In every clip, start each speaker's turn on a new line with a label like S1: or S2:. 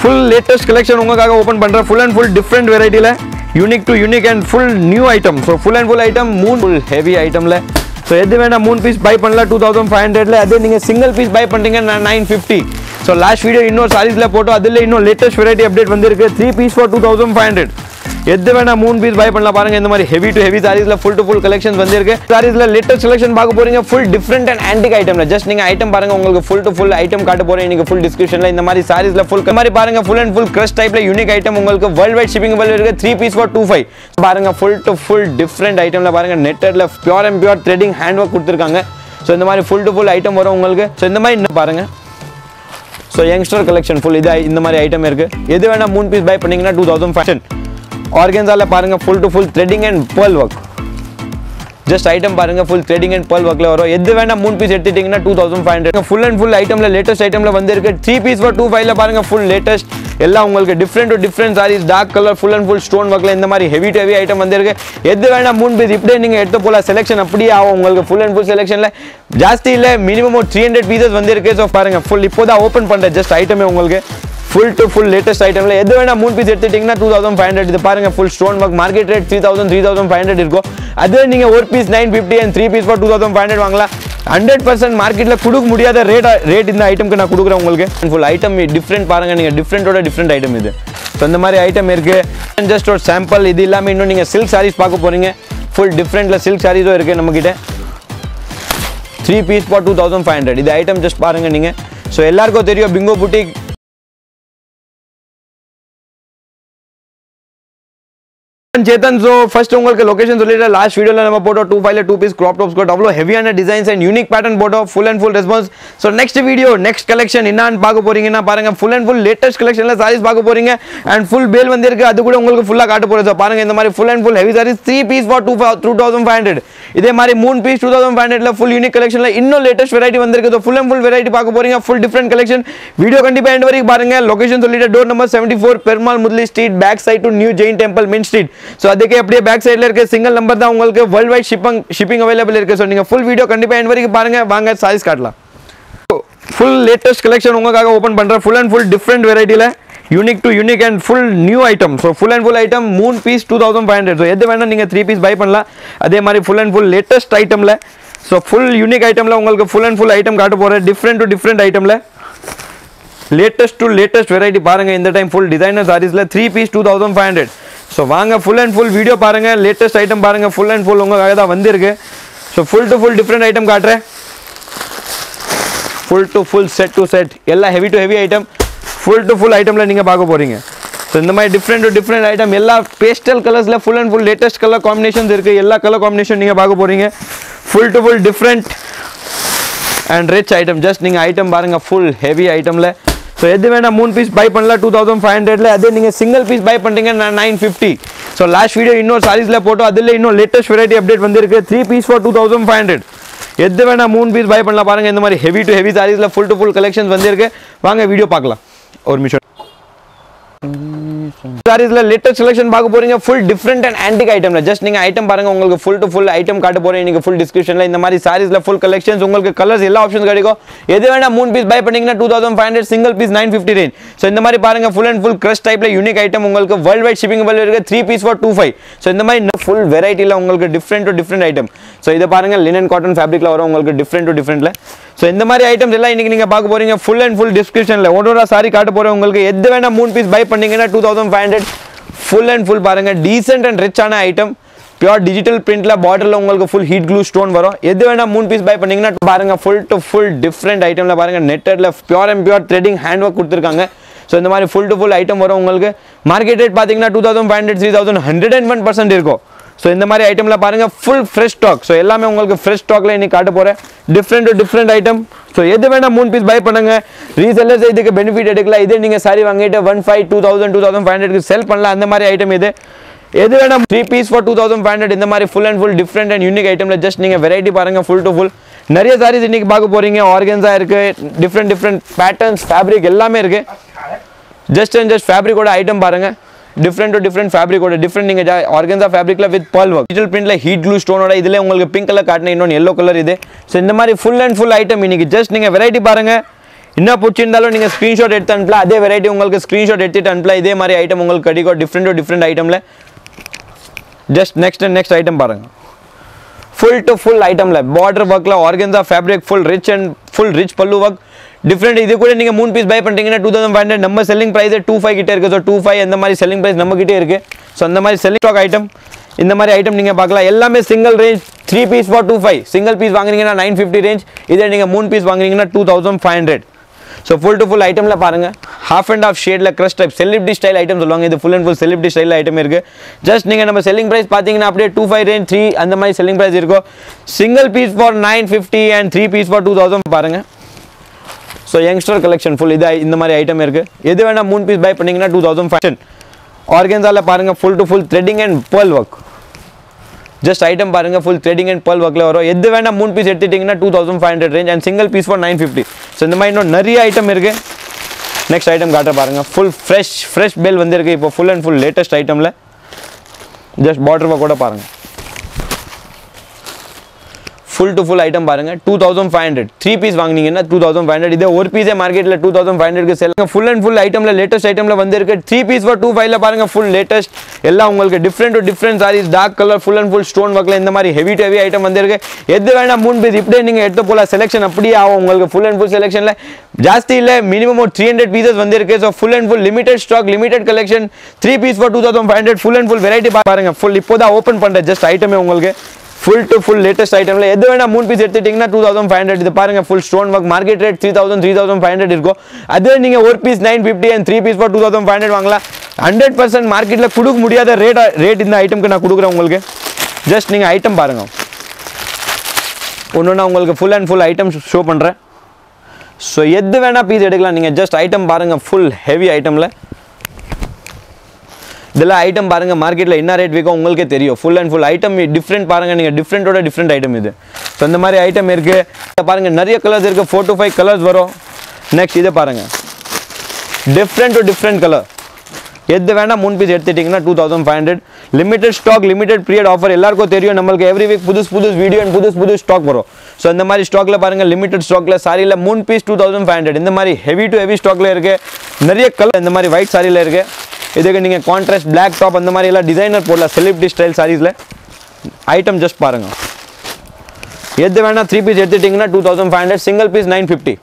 S1: Full latest collection உங்களுக்காக open பண்ணுறேன் full and full different வெரைட்டியில் unique to unique and full new item so full and full item மூணு full heavy ஐட்டமில் so எது வேணால் மூணு piece buy பண்ணலாம். Two thousand five ஹண்ட்ரட்ல அதே நீங்கள் சிங்கிள் பீஸ் பை பண்ணுறீங்க nine fifty so last video இன்னொரு சாரீஸில் போட்டோம். அதில் இன்னும் லேட்டஸ்ட் வெரைட்டி அப்டேட் வந்திருக்கு. Three piece for two thousand five hundred எது வேணா மூணு பீஸ் பை பண்ணலாம். பாருங்க இந்த மாதிரி ஹெவி டு ஹெவி சாரீஸ்ல ஃபுல் டு ஃபுல் கலெக்ஷன்ஸ் வந்திருக்கு. சாரீஸ்ல லேட்டஸ்ட் செலெக்ஷன் பார்க்க போறீங்க. ஃபுல் டிஃப்ரெண்ட் அண்ட் ஆன்டிக் ஐட்டம்ல ஜஸ்ட் நீங்க ஐட்டம் பாருங்க உங்களுக்கு ஃபுல் டு ஃபுல் ஐட்டம் காட்ட போறேன். இன்னைக்கு ஃபுல் டிஸ்கிரிப்ஷன்ல இந்த மாதிரி சாரீஸ்ல ஃபுல் இந்த மாதிரி பாருங்க ஃபுல் அண்ட் ஃபுல் கிரஷ் டைப்ல யூனிக் ஐட்டம் உங்களுக்கு வேர்ல்ட் வைட் ஷிப்பிங் இருக்கு. Three piece for two five பாருங்க ஃபுல் டு ஃபுல் டிஃப்ரெண்ட் ஐட்டம்ல பாருங்க நெட்டட்ல pure and pure threading hand work கொடுத்துருக்காங்க. ஸோ இந்த மாதிரி ஃபுல் டு ஃபுல் ஐட்டம் வரும் உங்களுக்கு. ஸோ இந்த மாதிரி இன்னும் பாருங்க. ஸோ யங்ஸ்டர் கலெக்ஷன் ஃபுல் இது இந்த மாதிரி ஐட்டம் இருக்குது எது வேணால் மூணு பீஸ் பை பண்ணிங்கன்னா டூ தௌசண்ட் ஃபைவ் ஆர்கன்ஸால பாருங்க full to full threading and pearl work just item பாருங்க ஃபுல் த்ரெடிங் அண்ட் பேர்ல் ஒர்க்ல வரும். எது வேணா மூணு பீஸ் எடுத்துட்டீங்கன்னா two thousand five hundred full and full ஐட்டம்ல latest ஐட்டமில் வந்திருக்கு. த்ரீ பீஸ் ஃபார் டூ ஃபைவ்ல பாருங்க ஃபுல் லேட்டஸ்ட் எல்லாம் உங்களுக்கு different to different saris dark colour full and full stone ஒர்க்கில் இந்த மாதிரி ஹெவி ஹெவி ஐட்டம் வந்திருக்கு. எது வேணா மூணு பீஸ் இப்படியே நீங்கள் எடுத்து போல செலெக்ஷன் அப்படியே ஆகும் உங்களுக்கு ஃபுல் அண்ட் ஃபுல் செலெக்ஷனில் ஜாஸ்தி இல்லை மினிமம் ஒரு த்ரீ ஹண்ட்ரட் பீசஸ் வந்திருக்கு. ஸோ பாருங்க ஃபுல் இப்போ தான் ஓப்பன் பண்ணுறேன் ஜஸ்ட் ஐட்டமே உங்களுக்கு. ஃபுல் டு ஃபுல் லேட்டஸ்ட் ஐட்டம்ல எது வேணா மூணு பீஸ் எடுத்துட்டீங்கன்னா டூ தௌசண்ட் ஃபைவ் ஹண்ட்ரட் இது பாருங்க full stone work market rate three thousand three thousand five hundred இருக்கும். அதே நீங்க ஒரு piece nine fifty and three piece for two thousand five hundred வாங்கலாம். ஹண்ட்ரட் பர்சன்ட் மார்க்கெட்ல கொடுக்க முடியாத ரேட் ரேட் இந்த ஐட்டம்க்கு நான் கொடுக்குறேன் உங்களுக்கு. ஃபுல் ஐட்டம் டிஃப்ரெண்ட் பாருங்க நீங்க டிஃப்ரெண்டோட டிஃப்ரெண்ட் ஐட்டம் இது. ஸோ இந்த மாதிரி ஐட்டம் இருக்கு. ஜஸ்ட் ஒரு சாம்பிள் இது இல்லாமல் இன்னும் நீங்க சில்க் சாரீஸ் பார்க்க போறீங்க. ஃபுல் டிஃப்ரெண்ட்ல சில்க் சாரீஸும் இருக்கு நம்ம கிட்ட three piece for two thousand five hundred இது ஐட்டம் ஜஸ்ட் பாருங்க நீங்க. ஸோ எல்லாருக்கும் தெரியும் Bingo boutique Chetan so first உங்களுக்கு லொகேஷன் சொல்லிட்டு லாஸ்ட் வீடியோவில் நம்ம போட்டோம் டூ ஃபைவ்ல two piece crop tops coat அவ்வளோ ஹெவியான டிசைன்ஸ் அண்ட் யூனிக் பேட்டர்ன் போட்டோம் full and full response so next video next collection என்னன்னு பார்க்க போறீங்கன்னா பாருங்க ஃபுல் அண்ட் ஃபுல் லேட்டஸ்ட் கலெக்ஷனில் சாரீஸ் பார்க்க போறீங்க அண்ட் ஃபுல் பேல் வந்திருக்கு அது கூட உங்களுக்கு ஃபுல்லாக காட்ட போகிறோம் ஸோ பாருங்க இந்த மாதிரி full and full heavy saris three piece for two two thousand five hundred இதே மாதிரி மூணு பீஸ் டூ தௌசண்ட் ஃபைவ் ஹண்ட்ரட்ல ஃபுல் யூனிக் கலெக்ஷனில் இன்னும் லேட்டஸ்ட் வெரைட்டி வந்திருக்கு so full and full variety பார்க்க போறீங்க ஃபுல் டிஃப்ரெண்ட் கலெக்ஷன் வீடியோ கண்டிப்பாக எண்ட் வரைக்கும் பாருங்க லொகேஷன் சொல்லிட்டு door number seventy four Perumal Mudali street back side to new Jain temple main street so அதுக்கே அப்படியே பேக் சைடில் இருக்க சிங்கிள் நம்பர் தான் உங்களுக்கு world wide shipping shipping available இருக்கு ஸோ நீங்கள் ஃபுல் வீடியோ கண்டிப்பாக எண்ட் வரைக்கும் பாருங்க வாங்க சாரீஸ் காட்டலாம் ஃபுல் லேட்டஸ்ட் கலெக்ஷன் உங்களுக்காக ஓப்பன் பண்ணுறேன் full and full different வெரைட்டியில் unique to unique and full new item so full and full item மூணு piece two thousand five hundred so எது வேணால் நீங்கள் த்ரீ பீஸ் பை பண்ணலாம் அதே மாதிரி ஃபுல் அண்ட் ஃபுல் லேட்டஸ்ட் ஐட்டமில் ஸோ ஃபுல் யூனிக் ஐட்டமில் உங்களுக்கு ஃபுல் அண்ட் ஃபுல் ஐட்டம் காட்ட போகிறேன் டிஃப்ரெண்ட் டு டிஃப்ரெண்ட் ஐட்டமில் லேட்டஸ்ட் டு லேட்டஸ்ட் வெரைட்டி பாருங்க இந்த time full designer சாரீஸ்ல three piece two thousand five hundred so வாங்க ஃபுல் அண்ட் ஃபுல் வீடியோ பாருங்கள் லேட்டஸ்ட் ஐட்டம் பாருங்கள் ஃபுல் அண்ட் ஃபுல் உங்களுக்காக தான் வந்திருக்கு. So full to full different item காட்டுறேன். Full to full set to set எல்லாம் heavy to heavy item full to full ஐட்டமில் நீங்கள் பார்க்க போகிறீங்க ஸோ இந்த மாதிரி டிஃப்ரெண்ட் டு டிஃப்ரெண்ட் ஐட்டம் எல்லா பேஸ்டல் கலர்ஸில் full and full latest colour combinations இருக்குது எல்லா கலர் காம்பினேஷன் நீங்கள் பார்க்க போகிறீங்க full to full different and rich item just நீங்கள் ஐட்டம் பாருங்கள் ஃபுல் ஹெவி ஐட்டமில் ஸோ எது வேணால் மூணு பீஸ் பை பண்ணலாம் டூ தௌசண்ட் ஃபைவ் ஹண்ட்ரட்ல அதே நீங்கள் சிங்கிள் பீஸ் பை பண்ணுறீங்கன்னா nine fifty so last video இன்னொரு சாரீஸில் போட்டோம். அதில் இன்னும் லேட்டஸ்ட் வெரைட்டி அப்டேட் வந்திருக்கு. Three piece for two thousand five hundred எது வேணால் மூணு பீஸ் பை பண்ணலாம் பாருங்கள் இந்த மாதிரி ஹெவி டு ஹெவி சாரீஸில் ஃபுல் டு ஃபுல் கலெக்ஷன்ஸ் வந்திருக்கு. வாங்க வீடியோ பார்க்கலாம். ஒரு நிமிஷம். சாரீஸ்ல லேட்டஸ்ட் செலெக்ஷன் பார்க்க போறீங்க. ஃபுல் டிஃப்ரெண்ட் அண்ட் ஆன்டிக் ஐட்டம்ல ஜஸ்ட் நீங்க ஐட்டம் பாருங்க. உங்களுக்கு ஃபுல் டு ஃபுல் ஐட்டம் காட்ட போறேன். நீங்க ஃபுல் டிஸ்கிரிப்ஷன்ல இந்த மாதிரி சாரீஸ்ல ஃபுல் கலெக்ஷன்ஸ் உங்களுக்கு கலர்ஸ் எல்லா ஆப்ஷன்ஸ் கிடைக்கும். எது வேணா மூணு பீஸ் பை பண்ணீங்கன்னா two thousand five hundred single piece nine fifty range so இந்த மாதிரி பாருங்க. ஃபுல் அண்ட் ஃபுல் கிரஷ் டைப்ல யூனிக் ஐட்டம் உங்களுக்கு வேர்ல்ட் வைட் ஷிப்பிங் இருக்கு. Three piece for two five so இந்த மாதிரி ஃபுல் வெரைட்டியில் உங்களுக்கு different to different item so இதை பாருங்க லினன் காட்டன் ஃபேப்ரிக்ல வரும் உங்களுக்கு டிஃப்ரெண்ட் டு டிஃப்ரெண்ட்ல ஸோ இந்த மாதிரி ஐட்டம்ஸ் எல்லாம் இன்னைக்கு நீங்கள் பார்க்க போகிறீங்க ஃபுல் அண்ட் ஃபுல் டிஸ்கிரிப்ஷனில் ஒன்றோட சாரி காட்ட போகிறேன் உங்களுக்கு எது வேணால் மூணு பீஸ் பை பண்ணீங்கன்னா two thousand five hundred full and full பாருங்க டீசென்ட் அண்ட் ரிச்சான ஐட்டம் பியூர் டிஜிட்டல் பிரிண்ட்ல பாட்டில் உங்களுக்கு ஃபுல் ஹீட் க்ளூ ஸ்டோன் வரும். எது வேணா மூணு பீஸ் பை பண்ணீங்கன்னா பாருங்க ஃபுல் டு ஃபுல் டிஃப்ரெண்ட் ஐட்டம்ல பாருங்க நெட்டட்ல pure and pure threading hand work கொடுத்துருக்காங்க. ஸோ இந்த மாதிரி ஃபுல் டு ஃபுல் ஐட்டம் வரும் உங்களுக்கு. மார்க்கெட் ரேட் பார்த்தீங்கன்னா two thousand five hundred three thousand hundred and one percent இருக்கும். ஸோ இந்த மாதிரி ஐட்டம்ல பாருங்கள் ஃபுல் ஃப்ரெஷ் ஸ்டாக் ஸோ எல்லாமே உங்களுக்கு ஃப்ரெஷ் ஸ்டாக்ல இன்னைக்கு காட்ட போகிறேன் டிஃப்ரெண்ட் டிஃப்ரெண்ட் ஐட்டம் ஸோ எது வேணால் மூணு பீஸ் பை பண்ணுங்க. ரீசெல்லர்ஸ் இதுக்கு பெனிஃபிட் எடுக்கலாம் இதே நீங்கள் சாரி வாங்கிட்டு one five two thousand two thousand five ஹண்ட்ரட்க்கு sell பண்ணலாம். அந்த மாதிரி ஐட்டம் இது. எது வேணால் three piece for two thousand five hundred இந்த மாதிரி full and full different and unique ஐட்டம்ல just நீங்கள் வெரைட்டி பாருங்கள் ஃபுல் டு ஃபுல் நிறைய சாரீஸ் இன்னைக்கு பார்க்க போகிறீங்க ஆர்கன்ஸாக இருக்குது டிஃப்ரெண்ட் டிஃப்ரெண்ட் பேட்டர்ன்ஸ் ஃபேப்ரிக் எல்லாமே இருக்குது ஜஸ்ட் அண்ட் ஜஸ்ட் ஃபேப்ரிக்கோட ஐட்டம் பாருங்கள் டிஃப்ரெண்ட் டு டிஃப்ரெண்ட் ஃபேப்ரிக்கோட டிஃப்ரெண்ட் நீங்க ஆர்கன்ஸா ஃபேப்ரிக்ல வித் பல் ஒர்க் டிஜிட்டல் பிரிண்ட்ல ஹீட் க்ளூ ஸ்டோனோட இதில் உங்களுக்கு பிங்க் கலர் காட்டின இன்னொன்று எல்லோ கலர் இது. ஸோ இந்த மாதிரி ஃபுல் அண்ட் ஃபுல் ஐட்டம் இன்னைக்கு ஜஸ்ட் நீங்கள் வெரைட்டி பாருங்கள் என்ன பிடிச்சிருந்தாலும் நீங்கள் ஸ்க்ரீன்ஷாட் எடுத்து அனுப்பலாம். அதே வெரைட்டி உங்களுக்கு ஸ்க்ரீன்ஷாட் எடுத்துட்டு அனுப்பலாம். இதே மாதிரி ஐட்டம் உங்களுக்கு கிடைக்கும். டிஃப்ரெண்ட் டிஃப்ரெண்ட் ஐட்டமில் ஜஸ்ட் நெக்ஸ்ட் நெக்ஸ்ட் ஐட்டம் பாருங்கள் ஃபுல் டு ஃபுல் ஐட்டமில் பார்டர் ஒர்க்கில் organza fabric full rich and full rich pallu work different இது கூட நீங்கள் மூணு பீஸ் பை பண்ணுறீங்கன்னா டூ தௌசண்ட் ஃபைவ் ஹண்ட்ரட் நம்ம செல்லிங் ப்ரைஸ் டூ ஃபைவ் கிட்டே இருக்குது ஸோ டூ ஃபைவ் அந்த மாதிரி செல்லிங் ப்ரைஸ் நம்ம கிட்டே இருக்குது ஸோ அந்த மாதிரி செல்லிங் ஸ்டாக் ஐட்டம் இந்த மாதிரி ஐட்டம் நீங்கள் பார்க்கலாம். எல்லாமே single range three piece for two five single piece வாங்குறீங்கன்னா நைன் ஃபிஃப்டி ரேஞ்ச் இதே நீங்கள் மூணு பீஸ் வாங்குறீங்கன்னா two thousand five hundred so full to full ஐட்டமில் பாருங்கள் ஹாஃப் அண்ட் ஆஃப் ஷேடில் crush type celebrity style item சொல்லுவாங்க. இது full and full celebrity style item இருக்குது ஜஸ்ட் நீங்கள் நம்ம செல்லிங் ப்ரைஸ் பார்த்தீங்கன்னா அப்படியே டூ ஃபைவ் ரேஞ்ச் த்ரீ அந்த மாதிரி செல்லிங் ப்ரைஸ் இருக்கும் single piece for nine fifty and three piece for two thousand பாருங்கள் ஸோ யங்ஸ்டர் கலெக்ஷன் ஃபுல் இது இந்த மாதிரி ஐட்டம் இருக்குது எது வேணால் மூணு பீஸ் பை பண்ணிங்கன்னா டூ தௌசண்ட் ஃபைவ் ஆர்கன்ஸாவில் பாருங்கள் full to full threading and pearl work just item பாருங்கள் ஃபுல் த்ரெட்டிங் அண்ட் பேர்ல் ஒர்க்கில் வரும். எது வேணால் மூணு பீஸ் எடுத்துட்டிங்கன்னா two thousand five hundred range and single piece for nine fifty so இந்த மாதிரி இன்னும் நிறைய ஐட்டம் இருக்குது நெக்ஸ்ட் ஐட்டம் காட்ட பாருங்கள் ஃபுல் ஃப்ரெஷ் ஃப்ரெஷ் பெல் வந்திருக்கு. இப்போ ஃபுல் அண்ட் ஃபுல் லேட்டஸ்ட் ஐட்டமில் ஜஸ்ட் பார்டர் ஒர்க் கூட பாருங்கள் ஃபுல் டு ஃபுல் ஐட்டம் பாருங்க. Two thousand five hundred three piece வாங்கினீங்கன்னா டூ தௌசண்ட் ஃபைவ் ஹண்ட்ரட் இதே ஒரு பீஸே மார்க்கெட்டில் டூ தௌசண்ட் ஃபைவ் ஹண்ட்ரட் செல்லுங்க ஃபுல் அண்ட் ஃபுல் ஐட்டமில் லேட்டஸ்ட் ஐட்டமில் வந்திருக்கு. த்ரீ பீஸ் ஃபார் டூ ஃபைவ்ல பாருங்க ஃபுல் லேட்டஸ்ட் எல்லாம் உங்களுக்கு different to different saris dark colour full and full stone ஒர்க்கில் இந்த மாதிரி ஹெவி டு ஹெவி ஐட்டம் வந்திருக்கு. எது வேணால் மூணு பீஸ் இப்படியே நீங்கள் எடுத்து போல செலெக்ஷன் அப்படியே ஆகும் உங்களுக்கு ஃபுல் அண்ட் ஃபுல் செலெக்ஷனில் ஜாஸ்தி இல்லை மினிமம் ஒரு த்ரீ ஹண்ட்ரட் பீசஸ் வந்திருக்கு. So full and full limited stock limited collection three piece for two thousand five hundred full and full variety பாருங்க ஃபுல் இப்போ தான் ஓப்பன் பண்ணுற ஜஸ்ட் ஐட்டமே உங்களுக்கு. ஃபுல் டு ஃபுல் லேட்டஸ்ட் ஐட்டம்ல எது வேணா மூணு பீஸ் எடுத்துட்டீங்கன்னா டூ தௌசண்ட் ஃபைவ் ஹண்ட்ரட் இது பாருங்க full stone work market rate three thousand three thousand five hundred இருக்கும். அதே நீங்கள் ஒரு piece nine fifty and three piece for two thousand five hundred வாங்கலாம். ஹண்ட்ரட் பர்சன்ட் மார்க்கெட்டில் கொடுக்க முடியாத ரேட் ரேட் இந்த ஐட்டம்க்கு நான் கொடுக்குறேன் உங்களுக்கு. ஜஸ்ட் நீங்கள் ஐட்டம் பாருங்க. ஒன்று நான் உங்களுக்கு full and full item show பண்ணுறேன் ஸோ எது வேணால் பீஸ் எடுக்கலாம். நீங்கள் ஜஸ்ட் ஐட்டம் பாருங்கள் ஃபுல் ஹெவி ஐட்டமில் இதெல்லாம் ஐட்டம் பாருங்க மார்க்கெட்டில் என்ன ரேட் விற்கும் உங்களுக்கே தெரியும். Full and full item different பாருங்க நீங்கள் டிஃப்ரெண்ட்டோட டிஃப்ரெண்ட் ஐட்டம் இது. ஸோ இந்த மாதிரி ஐட்டம் இருக்கு. இதை பாருங்க நிறைய கலர்ஸ் இருக்கு. ஃபோர் டு ஃபைவ் கலர்ஸ் வரும். நெக்ஸ்ட் இதை பாருங்க. டிஃப்ரெண்ட் டு டிஃப்ரெண்ட் கலர் எது வேணா மூணு பீஸ் எடுத்துட்டிங்கன்னா two thousand five hundred limited stock limited period offer எல்லாருக்கும் தெரியும். நம்மளுக்கு எவ்ரி வீக் புதுசு புதுசு வீடியோ அண்ட் புதுசு புது ஸ்டாக் வரும். ஸோ இந்த மாதிரி ஸ்டாக்ல பாருங்க லிமிடெட் ஸ்டாக்ல சாரியில் மூணு piece two thousand five hundred இந்த மாதிரி ஹெவி டு ஹெவி ஸ்டாக்ல இருக்கு. நிறைய கலர் இந்த மாதிரி ஒயிட் சாரியில் இருக்குது இதுக்கு நீங்கள் கான்ட்ராஸ்ட் பிளாக் டாப் அந்த மாதிரி எல்லாம் டிசைனர் போடலாம் செலிபிரிட்டி ஸ்டைல் சாரீஸில் ஐட்டம் ஜஸ்ட் பாருங்கள் எது வேணா த்ரீ பீஸ் எடுத்துட்டிங்கன்னா two thousand five hundred single piece nine fifty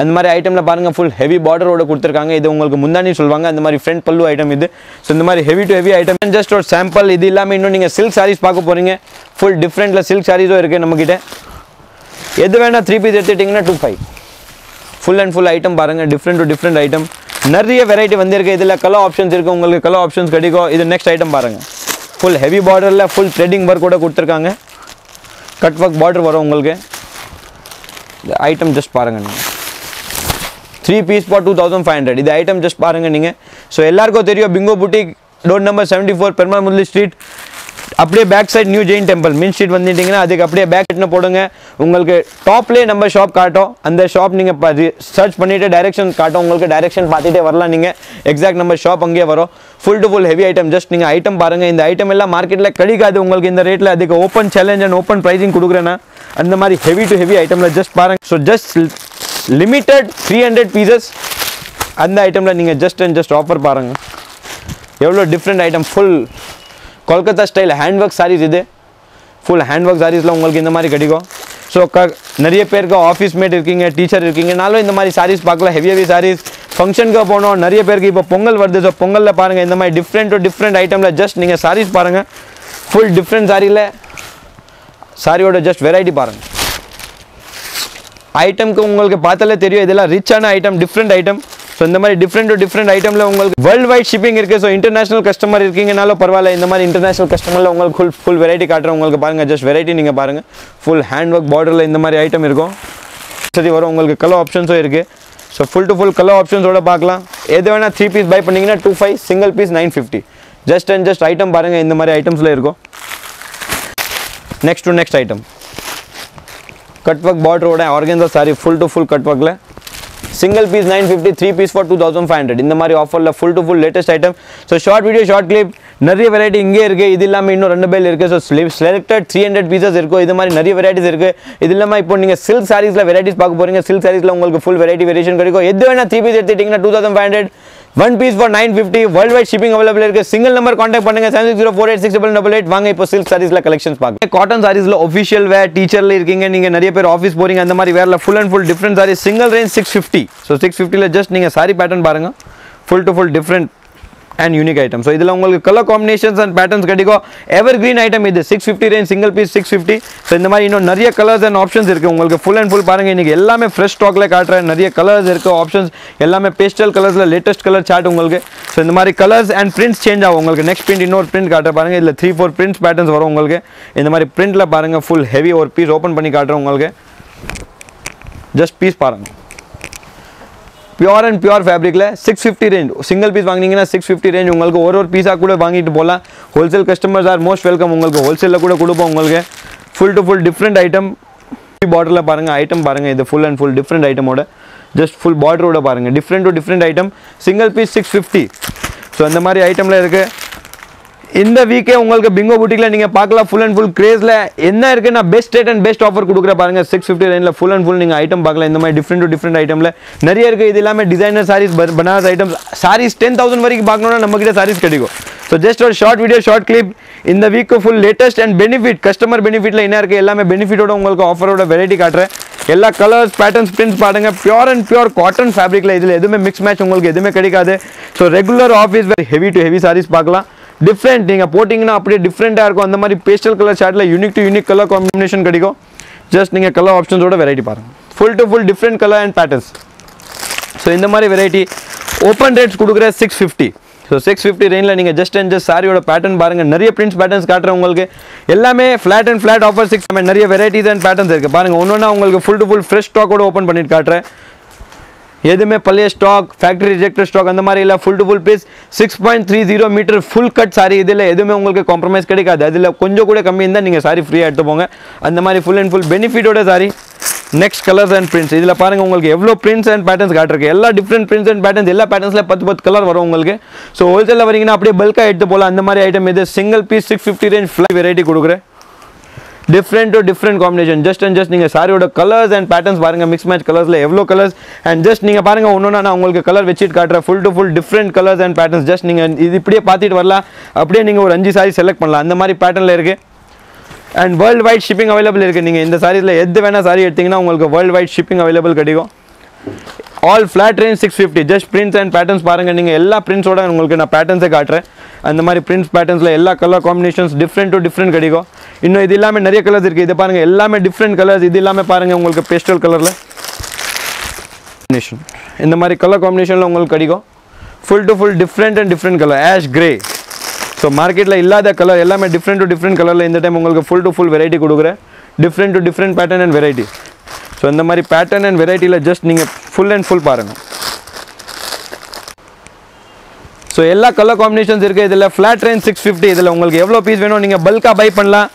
S1: அந்த மாதிரி ஐட்டமில் பாருங்கள் ஃபுல் ஹெவி பார்டரோட கொடுத்துருக்காங்க. இது உங்களுக்கு முந்தானி சொல்லுவாங்க அந்த மாதிரி ஃப்ரண்ட் பல்லு ஐட்டம் இது. ஸோ இந்த மாதிரி heavy to heavy item just ஒரு சாம்பிள் இது இல்லாமல் இன்னும் நீங்கள் சில்க் சாரீஸ் பார்க்க போகிறீங்க ஃபுல் டிஃப்ரெண்ட்டில் சில்க் சாரீஸும் இருக்குது நம்மக்கிட்ட எது வேணால் த்ரீ பீஸ் எடுத்துட்டிங்கன்னா two five full and full item பாருங்கள் டிஃப்ரெண்ட் டு டிஃப்ரெண்ட் ஐட்டம் நிறைய வெரைட்டி வந்திருக்கு. இதில் கலர் ஆப்ஷன்ஸ் இருக்குது உங்களுக்கு கலர் ஆப்ஷன்ஸ் கிடைக்கும். இது நெக்ஸ்ட் ஐட்டம் பாருங்கள் ஃபுல் ஹெவி பார்டரில் ஃபுல் த்ரெட்டிங் ஒர்க் கூட கொடுத்துருக்காங்க. கட் ஒர்க் பார்டர் வரும் உங்களுக்கு. இந்த ஐட்டம் ஜஸ்ட் பாருங்கள் நீங்கள் three piece for two thousand five hundred இது ஐட்டம் ஜஸ்ட் பாருங்கள் நீங்கள் ஸோ எல்லாருக்கும் தெரியும். Bingo boutique door number seventy four Perumal Mudali street அப்படியே back side new Jain temple mint street வந்துட்டீங்கன்னா அதுக்கு அப்படியே பேக் சைட்னு போடுங்க. உங்களுக்கு டாப்லேயே நம்ம ஷாப் காட்டும். அந்த ஷாப் நீங்கள் சர்ச் பண்ணிவிட்டு டைரெக்ஷன் காட்டும். உங்களுக்கு டைரெக்ஷன் பார்த்துட்டே வரலாம் நீங்கள் எக்ஸாக்ட் நம்ம ஷாப் அங்கேயே வரும். Full to full heavy item just நீங்கள் ஐட்டம் பாருங்கள் இந்த ஐட்டம் எல்லாம் மார்க்கெட்டில் கிடைக்காது. உங்களுக்கு இந்த ரேட்டில் அதுக்கு open challenge and open pricing கொடுக்குறேன்னா அந்த மாதிரி ஹெவி டு ஹெவி ஐட்டமில் ஜஸ்ட் பாருங்கள் so just limited three hundred pieces அந்த ஐட்டமில் நீங்கள் ஜஸ்ட் அண்ட் ஜஸ்ட் ஆஃபர் பாருங்கள் எவ்வளோ different item full Kolkata style hand work saris இது. ஃபுல் ஹேண்ட் ஒர்க் சாரீஸில் உங்களுக்கு இந்த மாதிரி கிடைக்கும். ஸோ க நிறைய பேருக்கு ஆஃபீஸ் மேட் இருக்கீங்க டீச்சர் இருக்கீங்கனாலும் இந்த மாதிரி சாரீஸ் பார்க்கலாம் ஹெவி ஹெவி சாரீஸ் ஃபங்க்ஷனுக்கு போனோம் நிறைய பேருக்கு இப்போ பொங்கல் வருது. ஸோ பொங்கலில் பாருங்கள் இந்த மாதிரி டிஃப்ரெண்ட் டு டிஃப்ரெண்ட் ஐட்டமில் ஜஸ்ட் நீங்கள் சாரீஸ் பாருங்கள் ஃபுல் டிஃப்ரெண்ட் சாரியில் சாரியோட ஜஸ்ட் வெரைட்டி பாருங்கள் ஐட்டம்க்கு உங்களுக்கு பார்த்தாலே தெரியும் இதெல்லாம் ரிச்சான ஐட்டம் டிஃப்ரெண்ட் ஐட்டம் ஸோ இந்த மாதிரி டிஃப்ரெண்ட் டிஃப்ரெண்ட் ஐட்டமில் உங்களுக்கு வேர்ல்டு வைட் ஷிப்பிங் இருக்குது ஸோ இன்டர்நேஷனல் கஸ்டமர் இருக்கீங்கனாலும் பரவாயில்ல. இந்த மாதிரி இன்டர்நேஷனல் கஸ்டமரில் உங்களுக்கு ஃபுல் ஃபுல் வெரைட்டி காட்டுறேன். உங்களுக்கு பாருங்கள் ஜஸ்ட் வெரைட்டி நீங்கள் பாருங்கள் ஃபுல் ஹேண்ட் ஒர்க் பார்டரில் இந்த மாதிரி ஐட்டம் இருக்கும். சரி வரும். உங்களுக்கு கலர் ஆப்ஷன்ஸும் இருக்குது so full to full colour ஆப்ஷன்ஸோட பார்க்கலாம். எது வேணால் த்ரீ பீஸ் பை பண்ணிங்கன்னா two five single piece nine fifty just and just item பாருங்கள் இந்த மாதிரி ஐட்டம்ஸில் இருக்கும். Next to next item cut work பார்டரோட organza sari full to full cut ஒர்க்கில் single piece nine fifty three piece for two thousand five hundred இந்த மாதிரி ஆஃபரில் full to full latest item so short video short clip நிறைய variety இங்கே இருக்குது இது இல்லாமல் இன்னும் ரெண்டு பேர் இருக்குது so selected three hundred pieces இருக்கும் இது மாதிரி நிறைய வெரைட்டிஸ் இருக்குது இது இல்லாமல் இப்போ நீங்கள் சில்க் சாரீஸில் வெரைட்டிஸ் பார்க்க போகிறீங்க சில்க் சாரீஸில் உங்களுக்கு ஃபுல் வெரைட்டி வேரியேஷன் கிடைக்கும். எது வேணால் த்ரீ பீஸ் எடுத்துட்டிங்கன்னா two thousand five hundred one piece for nine fifty world wide shipping available இருக்கு. சிங்கிள் நம்பர் காண்டாக்ட் பண்ணுங்க. Seven six zero four eight six double double eight வாங்க இப்போ சில்க் சாரீஸ்ல collections பார்க்க காட்டன் சாரீஸ்ல ஒஃபிஷியல் வேர் டீச்சர்ல இருக்கீங்க நீங்க நிறைய பேர் ஆஃபீஸ் போறீங்க அந்த மாதிரி வேர்ல full and full different saris single range six fifty so six ஃபிஃப்டியில் ஜஸ்ட் நீங்கள் சாரி பேட்டர்ன் பாருங்க. Full to full different and unique item so இதில் உங்களுக்கு கலர் காம்பினேஷன்ஸ் அண்ட் பேட்டர்ன்ஸ் கிடைக்கும் எவர் கிரீன் ஐட்டம் இது six fifty range single piece six fifty so இந்த மாதிரி இன்னும் நிறைய கலர்ஸ் அண்ட் ஆப்ஷன்ஸ் இருக்குது உங்களுக்கு ஃபுல் அண்ட் ஃபுல் பாருங்கள் இன்றைக்கி எல்லாமே ஃப்ரெஷ் ஸ்டாக்ல காட்டுறேன் நிறைய கலர்ஸ் இருக்குது ஆப்ஷன்ஸ் எல்லாமே பேஸ்டல் கலர்ஸில் லேட்டஸ்ட் கலர் சார்ட் உங்களுக்கு ஸோ இந்த மாதிரி கலர்ஸ் அண்ட் பிரிண்ட்ஸ் சேஞ்ச் ஆகும் உங்களுக்கு நெக்ஸ்ட் பிரிண்ட் இன்னொரு பிரிண்ட் காட்டுறேன் பாருங்கள் இதில் த்ரீ ஃபோர் பிரிண்ட்ஸ் பேட்டர்ன்ஸ் வரும் உங்களுக்கு இந்த மாதிரி பிரிண்ட்டில் பாருங்கள் ஃபுல் ஹெவி ஒரு பீஸ் ஓப்பன் பண்ணி காட்டுறேன் உங்களுக்கு ஜஸ்ட் பீஸ் பாருங்கள் pure and pure ஃபேப்ரிக்கில் six fifty range single piece வாங்கினீங்கன்னா சிக்ஸ் ஃபிஃப்டி ரேஞ்ச் உங்களுக்கு ஒரு ஒரு பீஸாக கூட வாங்கிட்டு போகலாம் wholesale customers are most welcome உங்களுக்கு ஹோல்சேலில் கூட கொடுப்போம் உங்களுக்கு. Full to full different item பாட்டிலில் பாருங்கள் ஐட்டம் பாருங்கள் இது ஃபுல் அண்ட் ஃபுல் டிஃப்ரெண்ட் ஐட்டமோட ஜஸ்ட் ஃபுல் பார்டரோட பாருங்கள் different to different item single piece six fifty so அந்த மாதிரி ஐட்டமில் இருக்குது இந்த வீக்கே உங்களுக்கு பிங்கோ பூட்டிக்கில் நீங்கள் பார்க்கலாம் ஃபுல் அண்ட் ஃபுல் கிரேஸில் என்ன இருக்குது நான் best rate and best offer கொடுக்குற பாருங்க. சிக்ஸ் ஃபிஃப்டி ரேஞ்சில் ஃபுல் அண்ட் ஃபுல் நீங்கள் ஐட்டம் பார்க்கலாம். இந்த மாதிரி டிஃப்ரெண்ட் டு டிஃப்ரெண்ட் ஐட்டமில் நிறைய இருக்குது இது இல்லாமல் designer saris Banaras items saris ten thousand வரைக்கும் பார்க்கணுன்னா நம்மக்கிட்ட சாரீஸ் கிடைக்கும். ஸோ ஜஸ்ட் ஒரு ஷார்ட் வீடியோ ஷார்ட் கிளிப் இந்த week full latest and benefit customer பெனிஃபிட்டில் என்ன இருக்குது எல்லாமே பெனிஃபிட்டோட உங்களுக்கு ஆஃபரோட வெரைட்டி காட்டுறேன். எல்லா கலர்ஸ் பேட்டர்ன்ஸ் பிரிண்ட்ஸ் பாருங்கள் பியூர் அண்ட் பியூர் காட்டன் ஃபேப்ரிக்கில் இதில் எதுவுமே மிக்ஸ் மேட்ச் உங்களுக்கு எதுவுமே கிடைக்காது. So regular office heavy to heavy saris பார்க்கலாம். டிஃப்ரெண்ட் நீங்கள் போட்டிங்கன்னா அப்படியே டிஃப்ரெண்ட்டாக இருக்கும். அந்த மாதிரி pastel colour ஷார்ட்டில் unique to unique colour combination கிடைக்கும். ஜஸ்ட் நீங்கள் கலர் ஆப்ஷன்ஸோட வெரைட்டி பாருங்கள் full to full different colour and patterns so இந்த மாதிரி வெரைட்டி ஓப்பன் ரேட்ஸ் கொடுக்குற six fifty so six fifty ரேஞ்சில் நீங்கள் ஜஸ்ட் அண்ட் ஜஸ்ட் சாரியோட பேட்டர்ன் பாருங்கள் நிறைய பிரிண்ட்ஸ் பேட்டர்ன்ஸ் காட்டுறேன் உங்களுக்கு எல்லாமே flat and flat offer six நிறைய வெரைட்டிஸ் அண்ட் பேட்டர்ன்ஸ் இருக்குது பாருங்கள் ஒன்று ஒன்றா உங்களுக்கு ஃபுல் டு ஃபுல் ஃப்ரெஷ் ஸ்டாக்கோட ஓப்பன் பண்ணிட்டு காட்டுறேன். எதுவுமே பழைய ஸ்டாக் ஃபேக்ட்ரி ரிஜெக்டட் ஸ்டாக் அந்த மாதிரி இல்லை full to full piece six point three zero metre full cut sari இதில் எதுவுமே உங்களுக்கு காம்ப்ரமைஸ் கிடைக்காது. அதில் கொஞ்சம் கூட கம்மி இருந்தால் நீங்கள் சாரி ஃப்ரீயாக எடுத்துப்போங்க அந்த மாதிரி full and full பெனிஃபிட்டோட sari next colours and prints இதில் பாருங்கள் உங்களுக்கு எவ்வளோ பிரிண்ட்ஸ் அண்ட் பேட்டர்ன்ஸ் காட்டிருக்கு. எல்லா டிஃப்ரெண்ட் பிரிண்ட்ஸ் அண்ட் பேட்டர்ன்ஸ் எல்லா பேட்டர்ன்ஸில் பத்து பத்து கலர் வரும் உங்களுக்கு. ஸோ ஹோல்சேலில் வரீங்கன்னா அப்படியே பல்காக எடுத்து போகலாம் அந்த மாதிரி ஐட்டம் இது single piece six fifty range fly variety கொடுக்குறேன். Different to different combination just and just நீங்கள் சாரியோட கலர்ஸ் அண்ட் பேட்டர்ன்ஸ் பாருங்கள் மிக்ஸ் மேட்ச் கலர்ஸில் எவ்வளோ கலர்ஸ் அண்ட் ஜஸ்ட் நீங்கள் பாருங்கள் ஒன்று நான் உங்களுக்கு கலர் வச்சுட்டு காட்டுறேன். Full to full different colours and patterns just நீங்கள் இது இப்படியே பார்த்துட்டு வரலாம். அப்படியே நீங்கள் ஒரு அஞ்சு சாரி செலக்ட் பண்ணலாம். அந்த மாதிரி பேட்டர்னில் இருக்குது and world wide shipping available இருக்குது நீங்கள் இந்த சாரீஸில் எது வேணால் சாரி எடுத்திங்கன்னா உங்களுக்கு வேர்ல்டு வைட் ஷிப்பிங் அவைலபிள் கிடைக்கும். All flat range six fifty just prints and patterns பாருங்கள் நீங்கள் எல்லா பிரிண்ட்ஸோட உங்களுக்கு நான் பேட்டர்ன்ஸை காட்டுறேன். அந்த மாதிரி பிரிண்ட்ஸ் பேட்டர்ன்ஸில் எல்லா colour combinations different to different கிடைக்கும். இன்னும் இது இல்லாமல் நிறைய கலர்ஸ் இருக்குது இதை பாருங்கள் எல்லாமே டிஃப்ரெண்ட் கலர்ஸ் இது இல்லாமல் பாருங்கள் உங்களுக்கு பேஸ்டல் கலரில் காம்பினேஷன் இந்த மாதிரி கலர் காம்பினேஷனில் உங்களுக்கு கிடைக்கும் full to full different and different colour ash grey so மார்க்கெட்டில் இல்லாத கலர் எல்லாமே டிஃப்ரெண்ட் டு டிஃப்ரெண்ட் கலரில் இந்த டைம் உங்களுக்கு ஃபுல் டு ஃபுல் வெரைட்டி கொடுக்குறேன். Different to different pattern and variety so இந்த மாதிரி பேட்டர்ன் அண்ட் வெரைட்டியில் ஜஸ்ட் நீங்கள் ஃபுல் அண்ட் ஃபுல் பாருங்கள் ஸோ எல்லா கலர் காம்பினேஷன்ஸ் இருக்குது இதில் ஃப்ளாட் ரேஞ்ச் சிக்ஸ் ஃபிஃப்டி இதில் உங்களுக்கு எவ்வளோ பீஸ் வேணும்? நீங்கள் பல்காக பை பண்ணலாம்.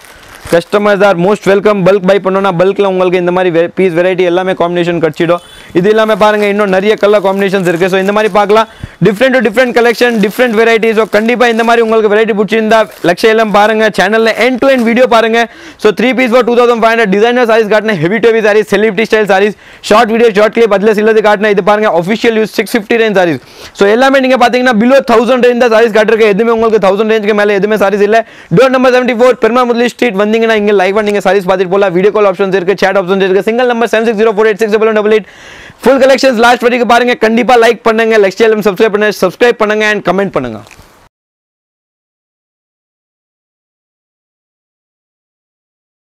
S1: Customers are most welcome bulk buy பண்ணோன்னா பல்கில் உங்களுக்கு இந்த மாதிரி பீஸ் வெரைட்டி எல்லாமே காம்பினேஷன் கிடச்சிடும். இது இல்லாமல் பாருங்கள் இன்னும் நிறைய கலர் காம்பினேஷன்ஸ் இருக்குது ஸோ இந்த மாதிரி பார்க்கலாம் different to different collection different variety so கண்டிப்பாக இந்த மாதிரி உங்களுக்கு வெரைட்டி பிடிச்சிருந்தா லட்சம் பாருங்கள் சேனலில் எண்ட் டு எண்ட் வீடியோ பாருங்கள் so three piece for two thousand five hundred designer saris காட்டின heavy to heavy saris celebrity style saris short video short clip அதில் சிலது காட்டின இது பாருங்க official use six fifty range saris so எல்லாமே நீங்கள் பார்த்தீங்கன்னா பிலோ தௌசண்ட் ரேஞ்ச் தான் சாரீஸ் காட்டிருக்கு எதுவுமே உங்களுக்கு தௌசண்ட் ரேஞ்சுக்கு மேலே எதுவுமே சாரீஸ் இல்லை டோர் நம்பர் செவன்ட்டி ஃபோர் பெருமா முதலி ஸ்ட்ரீட் வந்தீங்கன்னா இங்கே லைவாக நீங்கள் சாரீஸ் பார்த்துட்டு போகலாம் வீடியோ கால் ஆப்ஷன்ஸ் இருக்குது சேட் ஆப்ஷன்ஸ் இருக்குது single number seven six zero four eight six double double eight full collections last வரைக்கும் பாருங்கள் கண்டிப்பாக லைக் பண்ணுங்கள் லெக்ஸ்ட் சப்ஸ்கிரைப் பண்ணுங்க சப்ஸ்கிரைப் பண்ணுங்கள் அண்ட் கமெண்ட் பண்ணுங்கள்